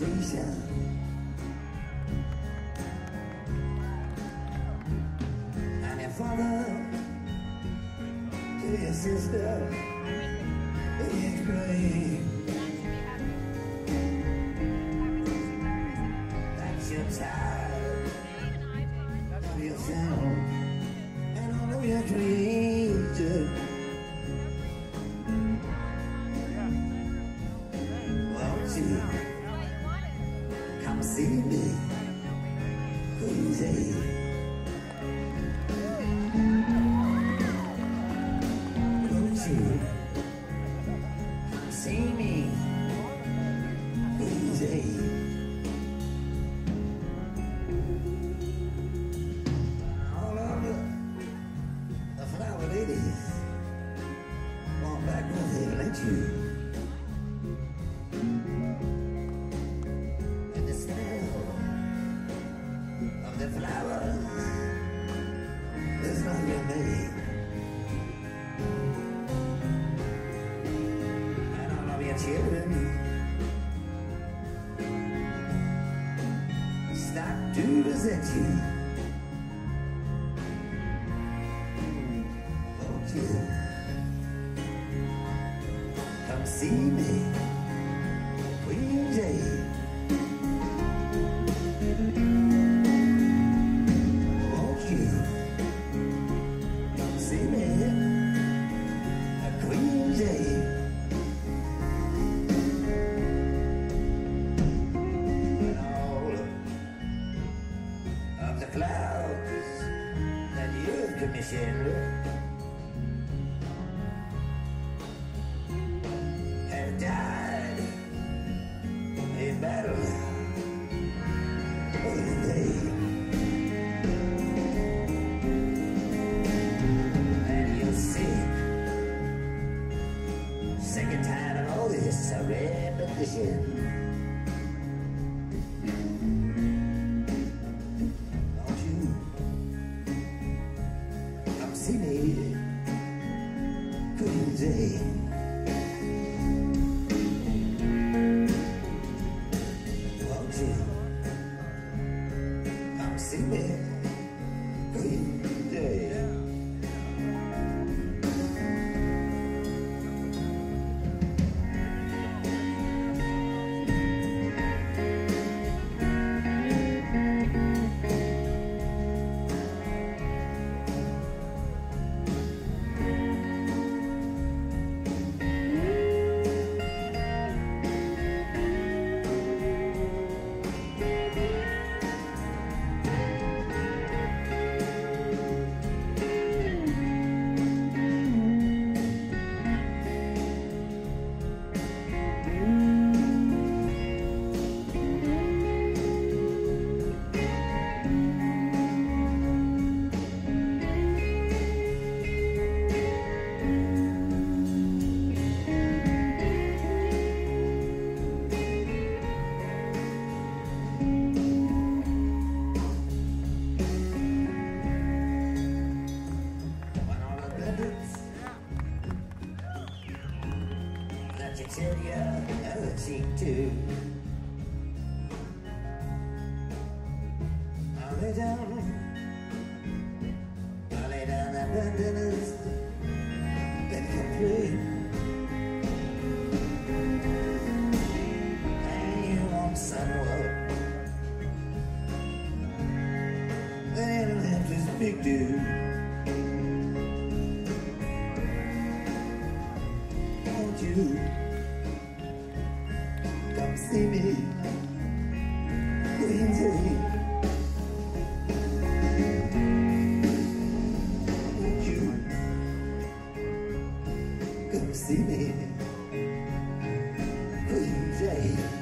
invitation. And your father to your sister, he explained that you're tired of yourself and all of your creatures. Won't you see me, Queen Jane? Stop to repetition. To. I'll lay down, I'll lay down that that complete. And you want big dude. See me, Jane? Won't you come see me, Jane?